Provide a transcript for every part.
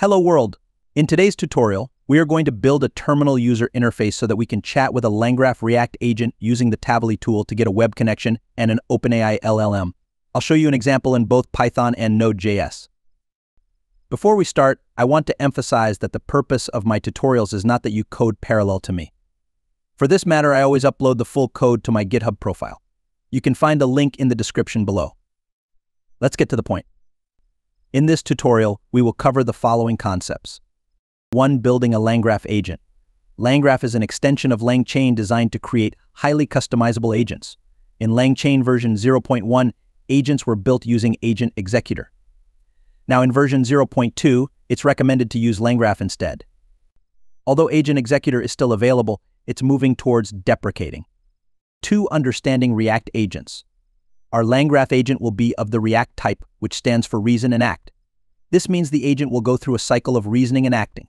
Hello world! In today's tutorial, we are going to build a terminal user interface so that we can chat with a LangGraph ReAct agent using the Tavily tool to get a web connection and an OpenAI LLM. I'll show you an example in both Python and Node.js. Before we start, I want to emphasize that the purpose of my tutorials is not that you code parallel to me. For this matter, I always upload the full code to my GitHub profile. You can find a link in the description below. Let's get to the point. In this tutorial, we will cover the following concepts. 1. Building a LangGraph agent. LangGraph is an extension of LangChain designed to create highly customizable agents. In LangChain version 0.1, agents were built using Agent Executor. Now in version 0.2, it's recommended to use LangGraph instead. Although Agent Executor is still available, it's moving towards deprecating. 2. Understanding ReAct agents. Our LangGraph agent will be of the ReAct type, which stands for reason and act. This means the agent will go through a cycle of reasoning and acting.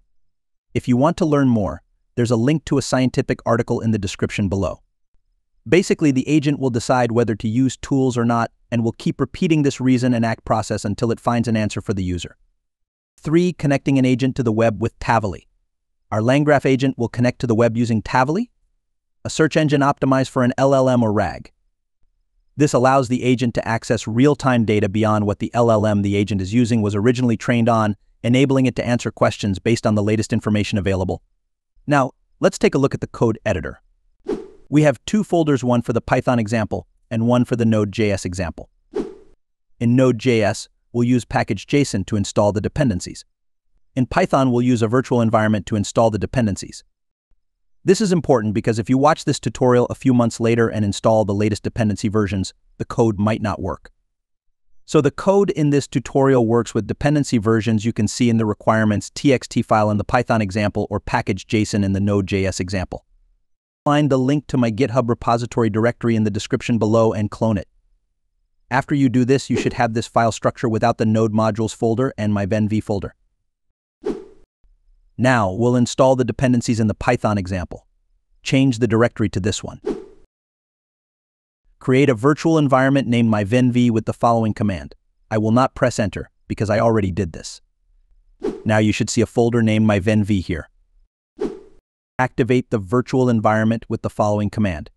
If you want to learn more, there's a link to a scientific article in the description below. Basically, the agent will decide whether to use tools or not and will keep repeating this reason and act process until it finds an answer for the user. 3. Connecting an agent to the web with Tavily. Our LangGraph agent will connect to the web using Tavily, a search engine optimized for an LLM or RAG. This allows the agent to access real-time data beyond what the LLM the agent is using was originally trained on, enabling it to answer questions based on the latest information available. Now, let's take a look at the code editor. We have two folders, one for the Python example and one for the Node.js example. In Node.js, we'll use package.json to install the dependencies. In Python, we'll use a virtual environment to install the dependencies. This is important because if you watch this tutorial a few months later and install the latest dependency versions, the code might not work. So the code in this tutorial works with dependency versions you can see in the requirements txt file in the Python example or package.json in the Node.js example. Find the link to my GitHub repository directory in the description below and clone it. After you do this, you should have this file structure without the node modules folder and my venv folder. Now, we'll install the dependencies in the Python example. Change the directory to this one. Create a virtual environment named myvenv with the following command. I will not press enter because I already did this. Now you should see a folder named myvenv here. Activate the virtual environment with the following command.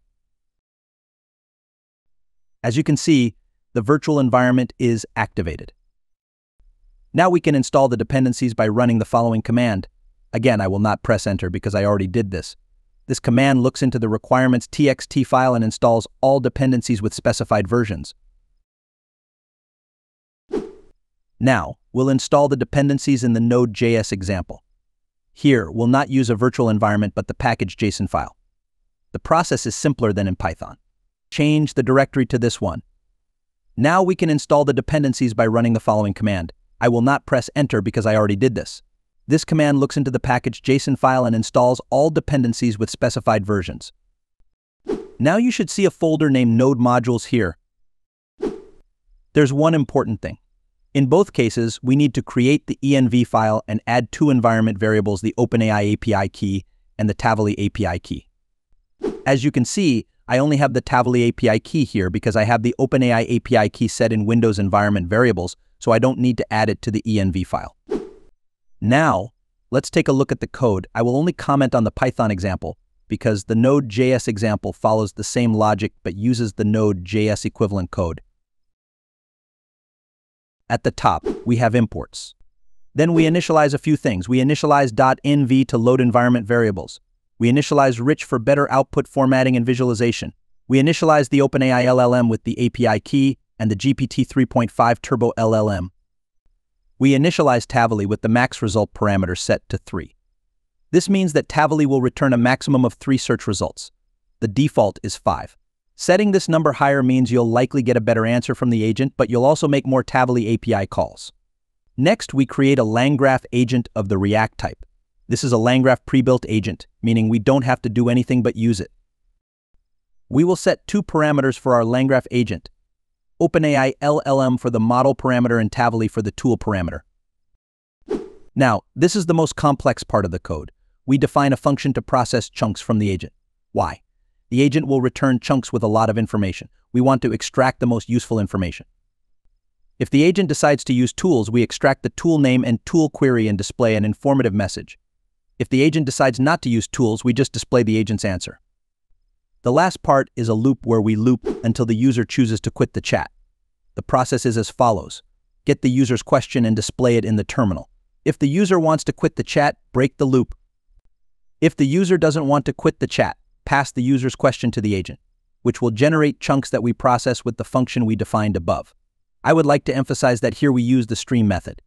As you can see, the virtual environment is activated. Now we can install the dependencies by running the following command. Again, I will not press enter because I already did this. This command looks into the requirements txt file and installs all dependencies with specified versions. Now, we'll install the dependencies in the Node.js example. Here, we'll not use a virtual environment but the package.json file. The process is simpler than in Python. Change the directory to this one. Now we can install the dependencies by running the following command. I will not press enter because I already did this. This command looks into the package.json file and installs all dependencies with specified versions. Now you should see a folder named Node Modules here. There's one important thing. In both cases, we need to create the env file and add two environment variables, the OpenAI API key and the Tavily API key. As you can see, I only have the Tavily API key here because I have the OpenAI API key set in Windows environment variables, so I don't need to add it to the env file. Now, let's take a look at the code. I will only comment on the Python example because the Node.js example follows the same logic but uses the Node.js equivalent code. At the top, we have imports. Then we initialize a few things. We initialize .env to load environment variables. We initialize rich for better output formatting and visualization. We initialize the OpenAI LLM with the API key and the GPT 3.5 Turbo LLM. We initialize Tavily with the max result parameter set to 3. This means that Tavily will return a maximum of 3 search results. The default is 5. Setting this number higher means you'll likely get a better answer from the agent, but you'll also make more Tavily API calls. Next, we create a LangGraph agent of the ReAct type. This is a LangGraph pre-built agent, meaning we don't have to do anything but use it. We will set two parameters for our LangGraph agent, OpenAI LLM for the model parameter and Tavily for the tool parameter. Now, this is the most complex part of the code. We define a function to process chunks from the agent. Why? The agent will return chunks with a lot of information. We want to extract the most useful information. If the agent decides to use tools, we extract the tool name and tool query and display an informative message. If the agent decides not to use tools, we just display the agent's answer. The last part is a loop where we loop until the user chooses to quit the chat. The process is as follows. Get the user's question and display it in the terminal. If the user wants to quit the chat, break the loop. If the user doesn't want to quit the chat, pass the user's question to the agent, which will generate chunks that we process with the function we defined above. I would like to emphasize that here we use the stream method.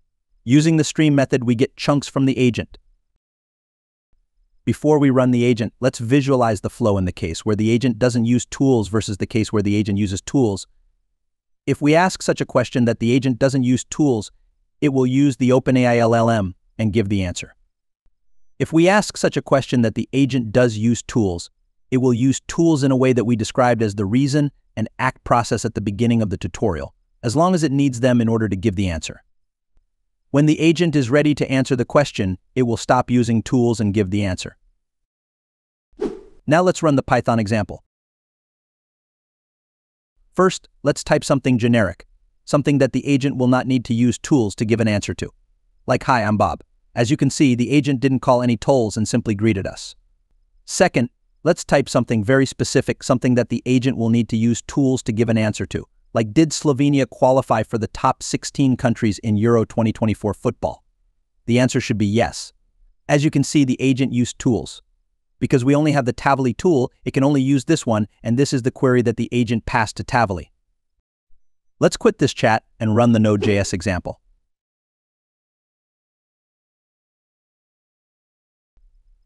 Using the stream method, we get chunks from the agent. Before we run the agent, let's visualize the flow in the case where the agent doesn't use tools versus the case where the agent uses tools. If we ask such a question that the agent doesn't use tools, it will use the OpenAI LLM and give the answer. If we ask such a question that the agent does use tools, it will use tools in a way that we described as the reason and act process at the beginning of the tutorial as long as it needs them in order to give the answer. When the agent is ready to answer the question, it will stop using tools and give the answer. Now let's run the Python example. First, let's type something generic, something that the agent will not need to use tools to give an answer to. Like, hi, I'm Bob. As you can see, the agent didn't call any tolls and simply greeted us. Second, let's type something very specific, something that the agent will need to use tools to give an answer to like did Slovenia qualify for the top 16 countries in Euro 2024 football? The answer should be yes. As you can see, the agent used tools. Because we only have the Tavily tool, it can only use this one, and this is the query that the agent passed to Tavily. Let's quit this chat and run the Node.js example.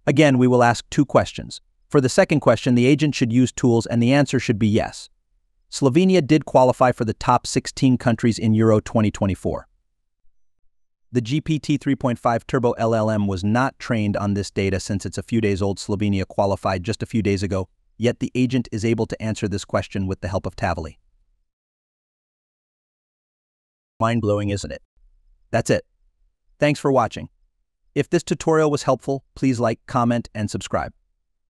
Again, we will ask two questions. For the second question, the agent should use tools and the answer should be yes. Slovenia did qualify for the top 16 countries in Euro 2024. The GPT 3.5 Turbo LLM was not trained on this data since it's a few days old. Slovenia qualified just a few days ago, yet the agent is able to answer this question with the help of Tavily. Mind-blowing, isn't it? That's it. Thanks for watching. If this tutorial was helpful, please like, comment, and subscribe.